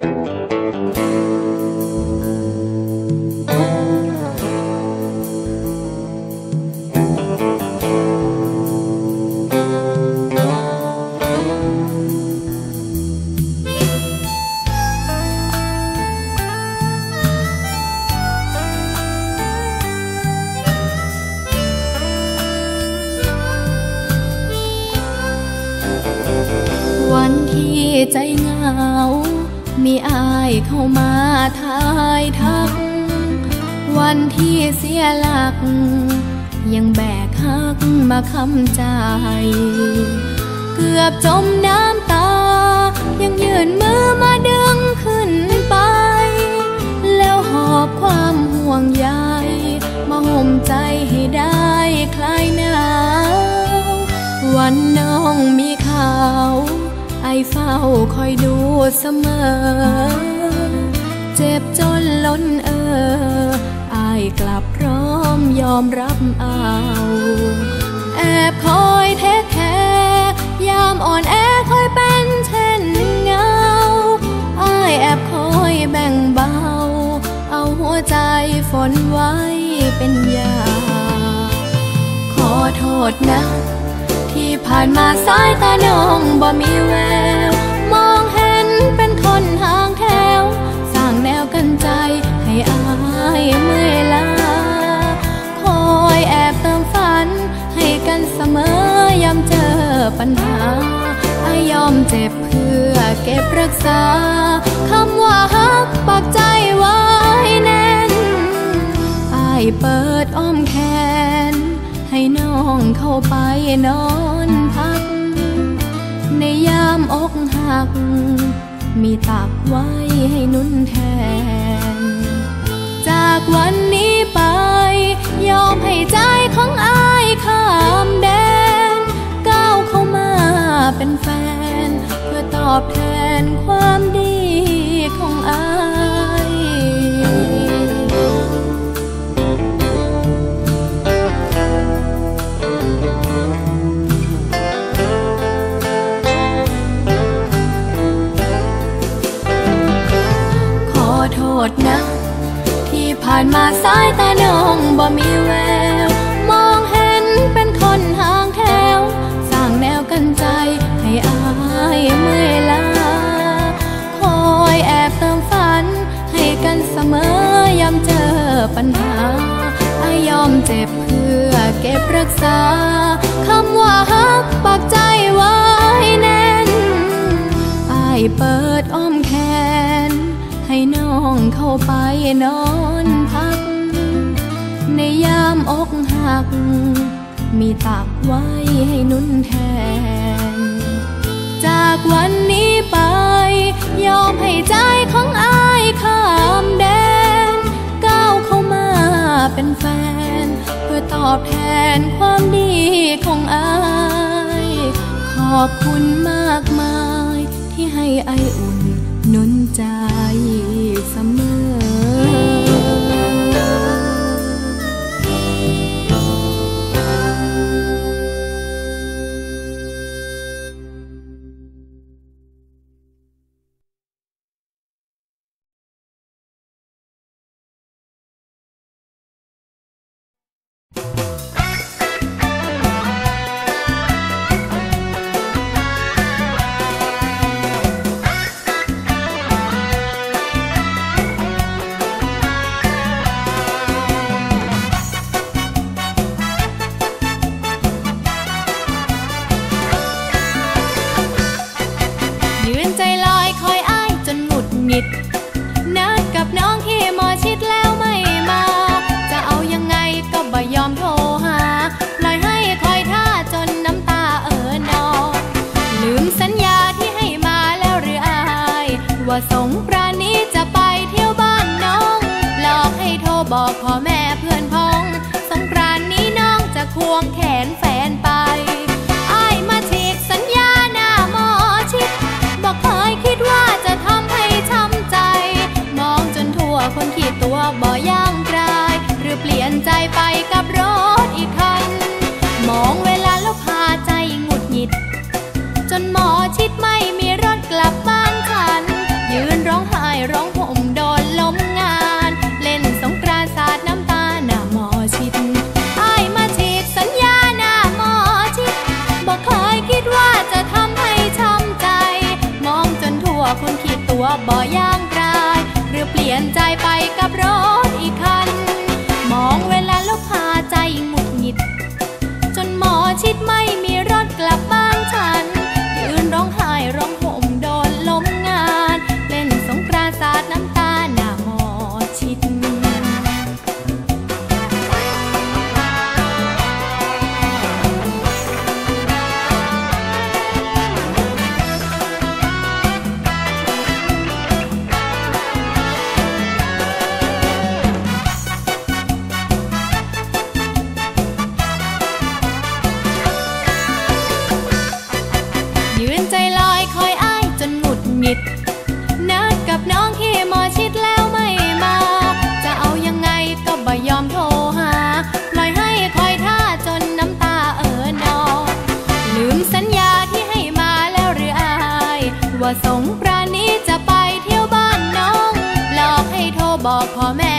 วั ยังแบกฮักมาคำใจ เกือบจมน้ำตา ยังยืนมือมาดึงขึ้นไป แล้วหอบความห่วงใยมาห่มใจให้ได้คลายหนาววันน้องมีข่าวไอเฝ้าคอยดูเสมอ เจ็บจนล้นเออ อ้ายกลับ ยอมรับเอา แอบคอย take care ยามอ่อนแอคอยเป็นเช่นเงาอ้ายแอบคอยแบ่งเบา เอาหัวใจฝนไว้เป็นยา ขอโทษนะ ที่ผ่านมาสายตาน้องบ่มีแวว มองเห็นเป็นคนห่างแถว สร้างแนวกันใจให้อายเมื่อยล้า ปัญหาอายอมเจ็บเพื่อเก็บรักษาคำว่าฮักปักใจไว้แน่นอายเปิดอ้อมแขน ให้น้องเข้าไปนอนพัก ในยามอกหัก มีตักไว้ให้นุ่นแทน จากวันนี้ไป ยอมให้ใจของอายข้ามแดน เป็นแฟน เพื่อตอบแทนความดีของอายขอโทษนะ ที่ผ่านมาสายตาน้องบ่มีแว ษาคำว่าฮักปักใจไว้แน่นอายเปิดอ้อมแขน ให้น้องเข้าไปนอนพัก ในยามอกหัก มีตักไว้ให้นุ่นแทน จากวันนี้ไป ยอมให้ใจของอายข้ามแดน ก้าวเข้ามาเป็นแฟน อตอบแทนความดีของอาย ขอบคุณมากมายที่ให้ไออุ่นนุนใจ อมโทรหาปล่อยให้คอยท่าจนน้ำตาเอ่อนองลืมสัญญาที่ให้มาแล้วหรืออายว่าสงกรานนี้จะไปเที่ยวบ้านน้องหลอกให้โทรบอกพ่อแม่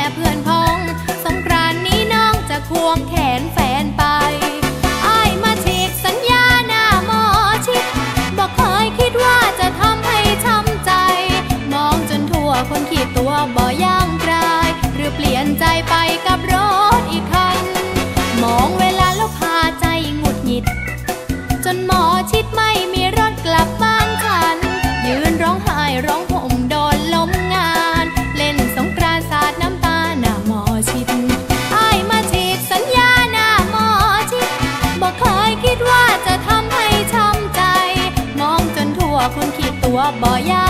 อบบ่ยา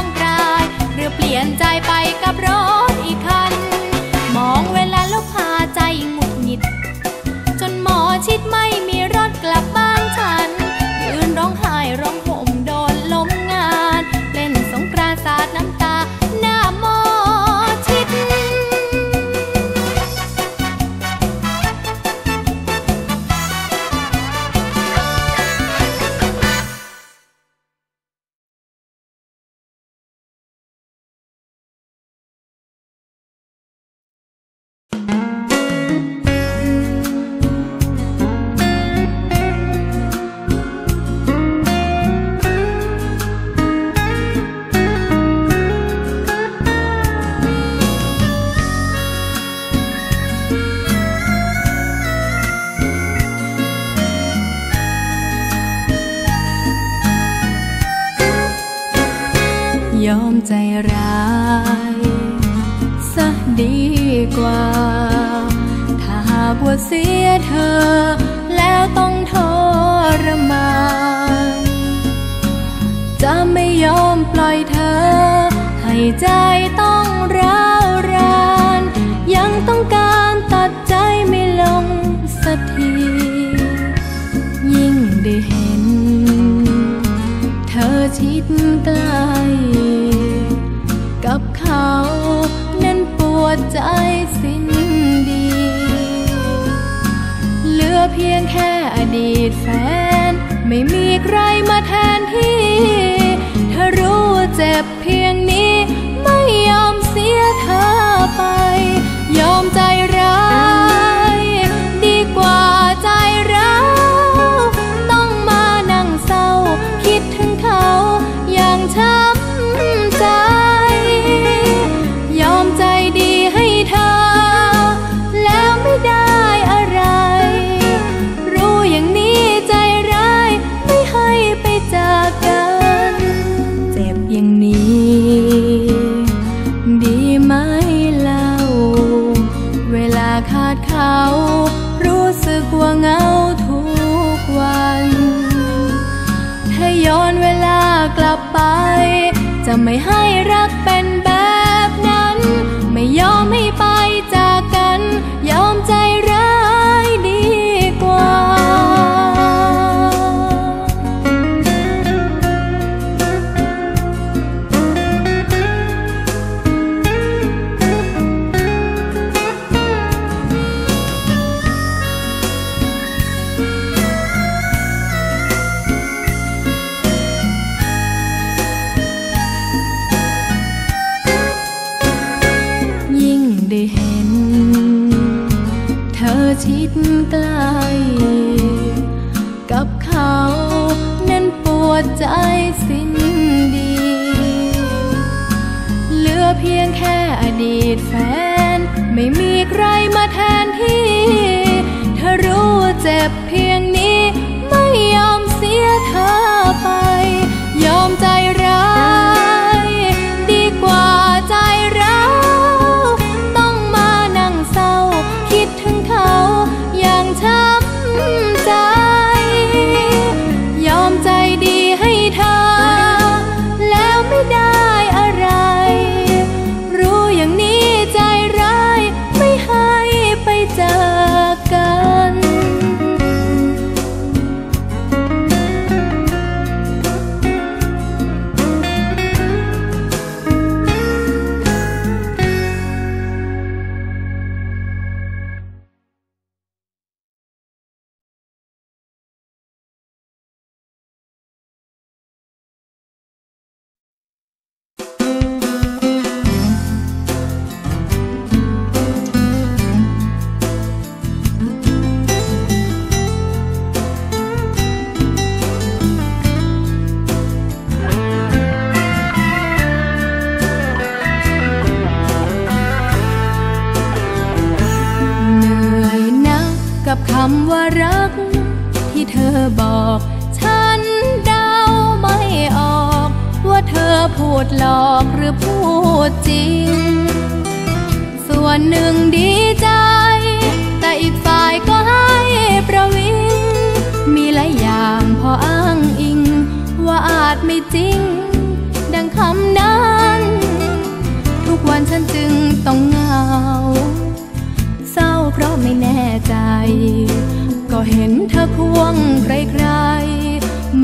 ดีตแฟน ไม่มีใครมาแทน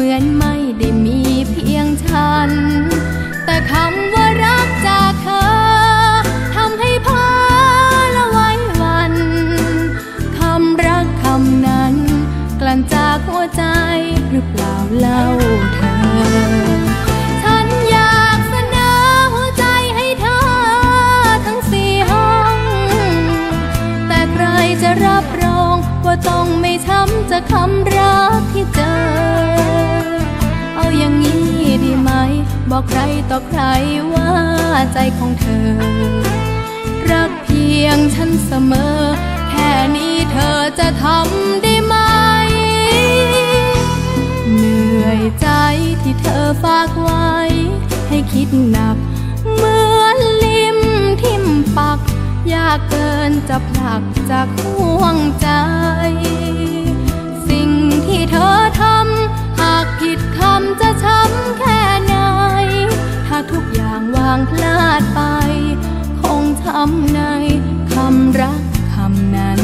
มือนไม่ได้มีเพียงฉัน แต่คำว่ารักจากเธอทำให้พอละไว้วันคำรักคำนั้น กลั่นจากหัวใจหรือเปล่าเล่าเธอจะรับรองว่าต้องไม่ช้ำจะคำรัก บอกใครต่อใครว่าใจของเธอ รักเพียงฉันเสมอ แค่นี้เธอจะทำได้ไหม เหนื่อยใจที่เธอฝากไว้ ให้คิดหนัก เหมือนลิมทิมปัก ยากเกินจะผลักจากห่วงใจ สิ่งที่เธอทำหากผิดคำจะช้ำแค่างพลาดไป คงทำในคำรักคำนั้น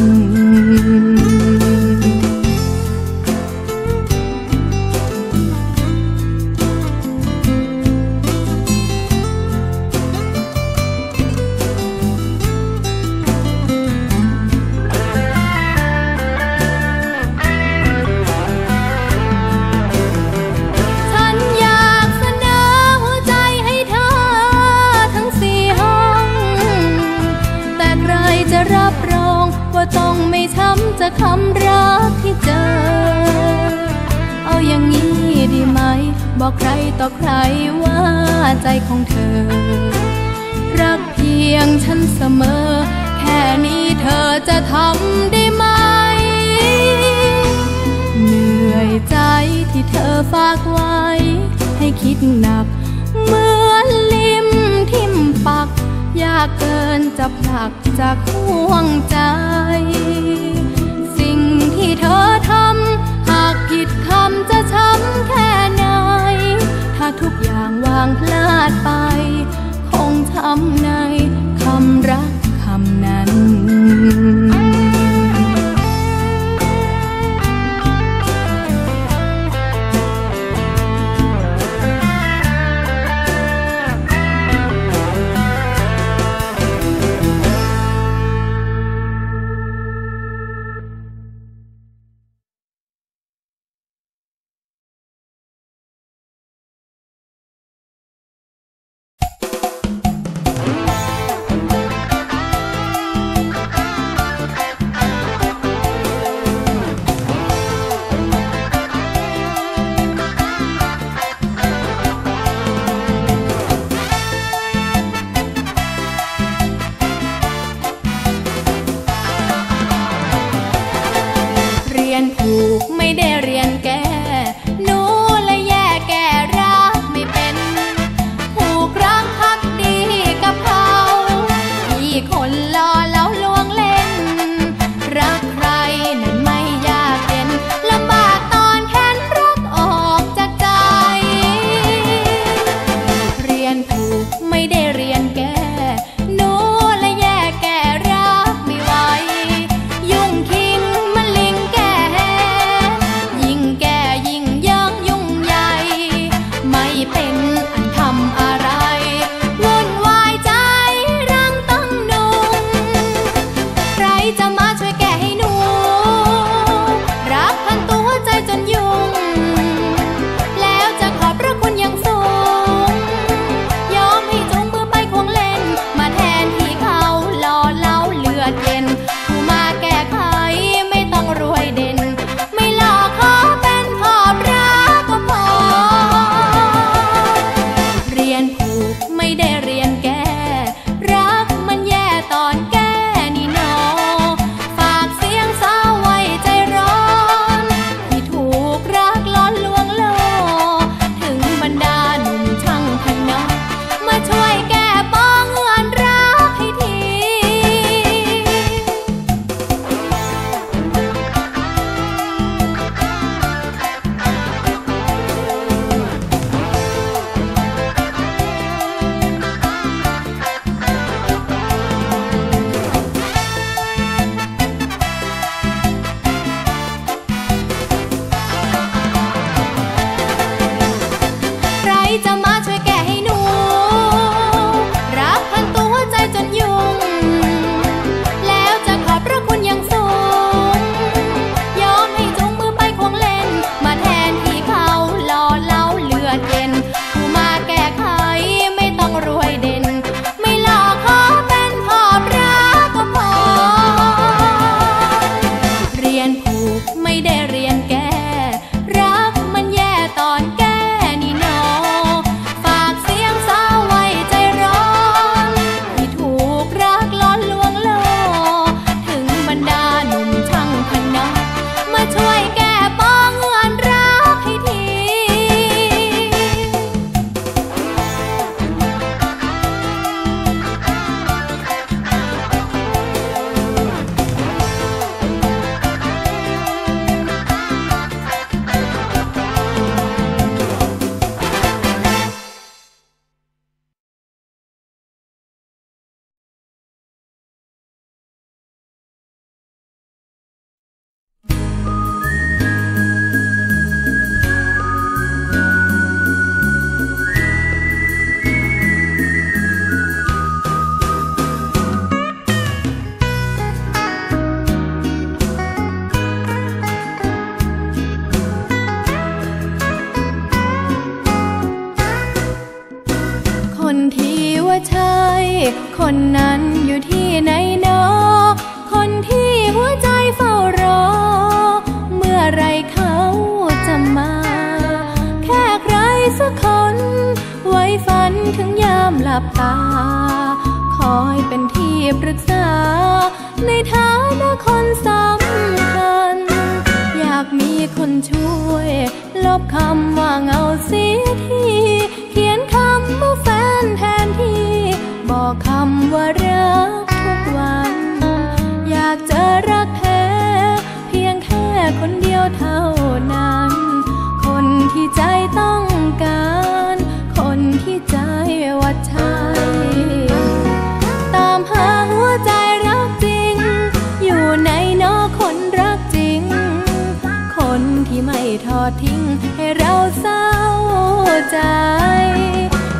ใจ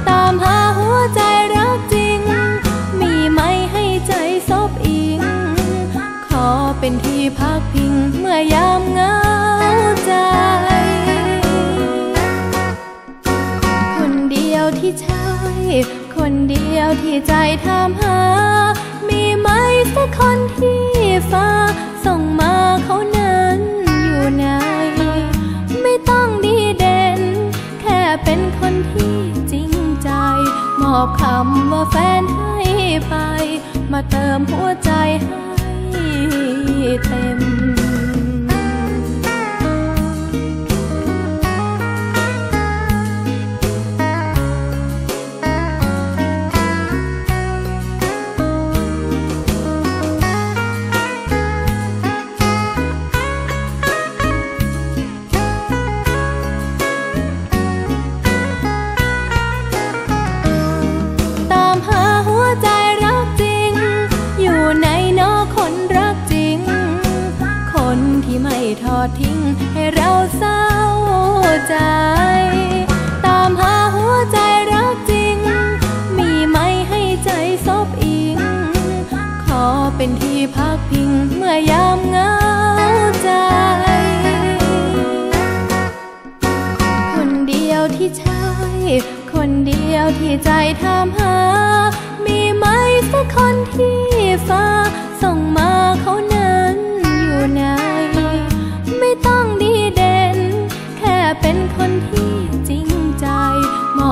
ตามหาหัวใจรักจริง มีไหมให้ใจซบอิง ขอเป็นที่พักพิงเมื่อยามเหงาใจ คนเดียวที่ใช่ คนเดียวที่ใจถามหา มีไหมสักคนที่ฟ้าส่งมาเขา อบคำว่าแฟนให้ไป มาเติมหัวใจให้เต็ม ดทิ้งให้เราเศร้าใจ ตามหาหัวใจรักจริง มีไหมให้ใจซบอิง ขอเป็นที่พักพิงเมื่อยามเหงาใจ คนเดียวที่ใช่ คนเดียวที่ใจถามหา มีไหมสักคนที่ฟ้า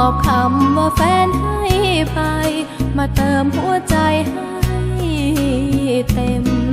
อบคำว่าแฟนให้ไป มาเติมหัวใจให้เต็ม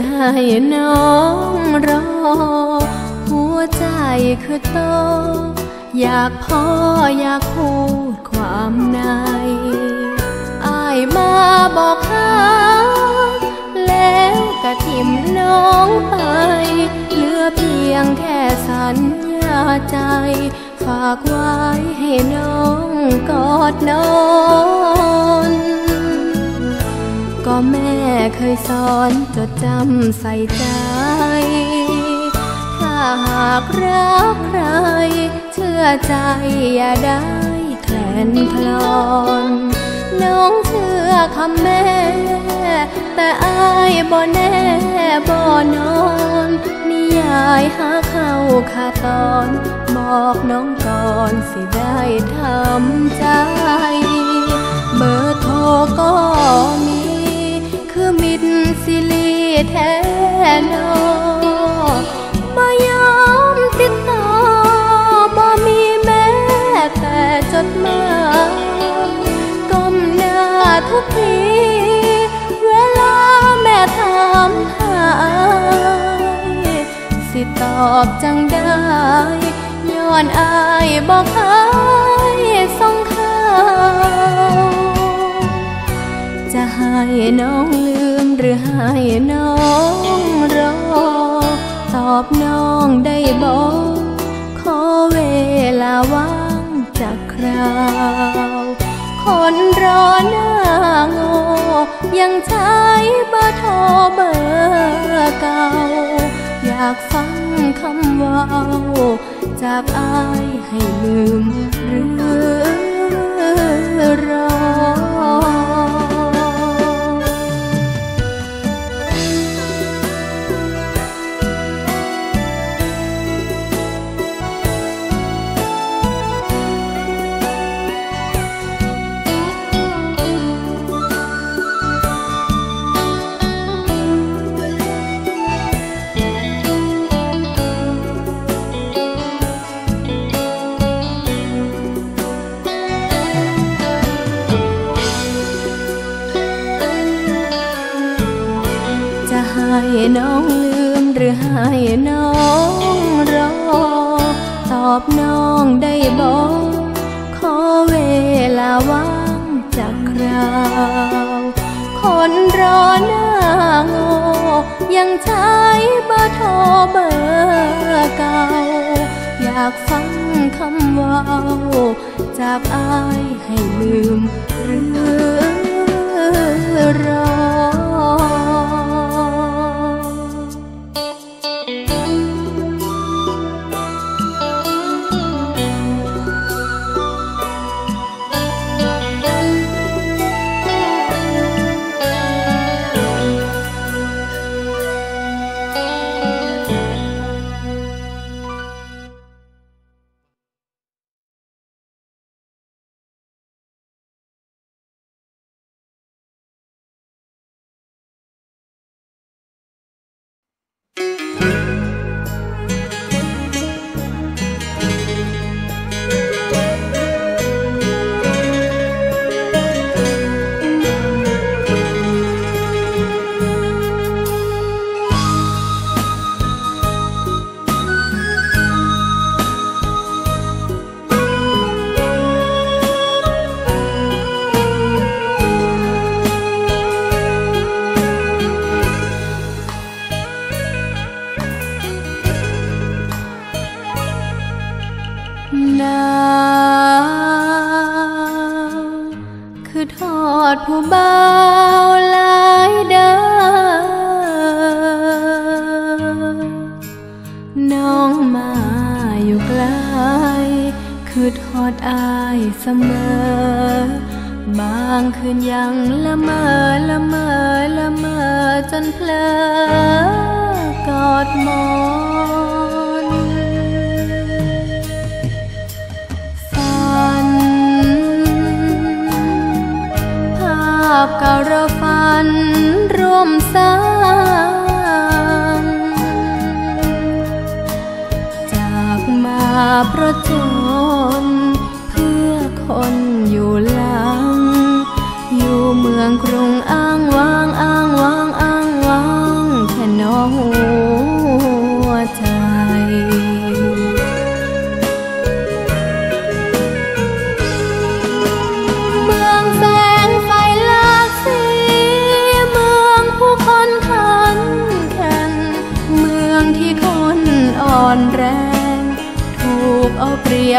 รือให้น้องรอ หัวใจคือโต อยากพ่ออยากพูดความในอายมาบอกหาแล้วกะทิมน้องไป เหลือเพียงแค่สัญญาใจ ฝากไว้ให้น้องกอดนอน ก็แม่เคยสอนจดจำใส่ใจ ถ้าหากรักใคร เชื่อใจอย่าได้แคลนคลอนน้องเชื่อคำแม่ แต่อายบ่แน่บ่นอนนิยายหาเข้าขาตอน บอกน้องก่อนสิได้ทำใจ เบอร์โทรก็มี คือมิดสิลีแท้นอบ่ยอมติดต่อบ่มีแม้แต่จดหมายก้มหน้าทุกทีเวลาแม่ถามหาสิตอบจังได้ย้อนอายบอกอายส่งข่าว จะให้น้องลืมหรือให้น้องรอ ตอบน้องได้บอกขอเวลาว่างจากคราว คนรอหน้าง่ยังใช้เบอร์โทรเบอร์เก่า อยากฟังคำว่าจากอายให้ลืมหรือ องมาอยู่ไกลคืดฮอดอายเสมอบางคืนยังละเมอละเมอละเมอจนเพลอกอดมอนฝัน ภาพเก่าเราฝันร่วมสาย เพราะจน เพื่อคนอยู่หลัง อยู่เมืองกรุงอ้างว้างอ้างว้างอ้างว้างแค่น้อหั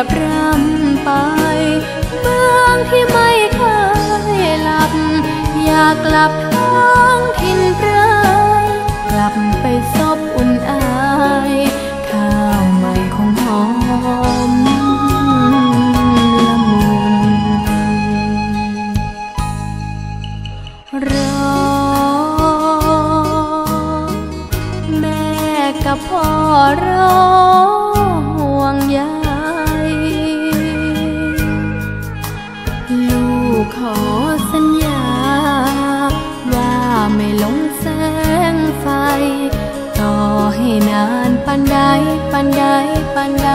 บรำไป เมืองที่ไม่เคยหลับ อยากกลับท้องถิ่นไพรกลับไปซบอุ่นอายข้าวใหม่ของหอมละมุนรอแม่กับพ่อรอ ให้นานปันใดปันใดปันใด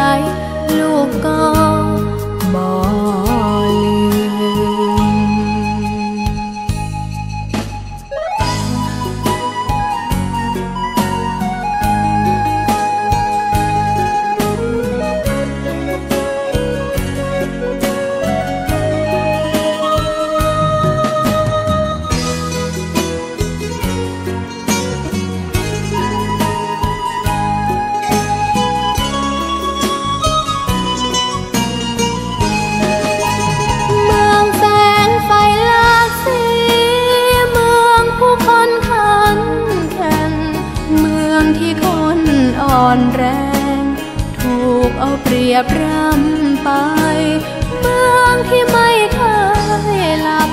ลูกก็บ่ลื อ่อนแรง ถูกเอาเปรียบรำไป เมืองที่ไม่เคยหลับ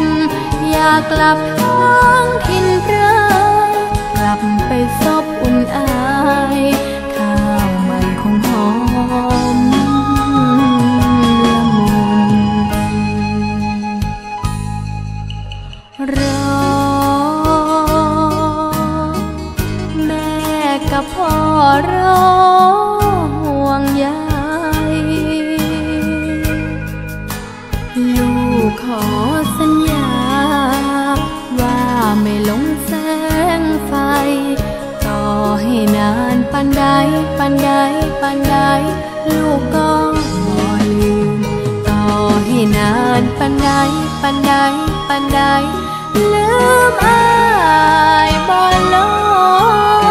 อยากกลับท้องถิ่นไพรกลับไปซบอุ่นอาย รอห่วงใยลูกขอสัญญา ว่าไม่หลงแสงไฟ ต่อให้นานปันใดปันใดปันใดลูกก็บ่ลืมต่อให้นานปันใดปันใดปันใดลืมอายบ่ลง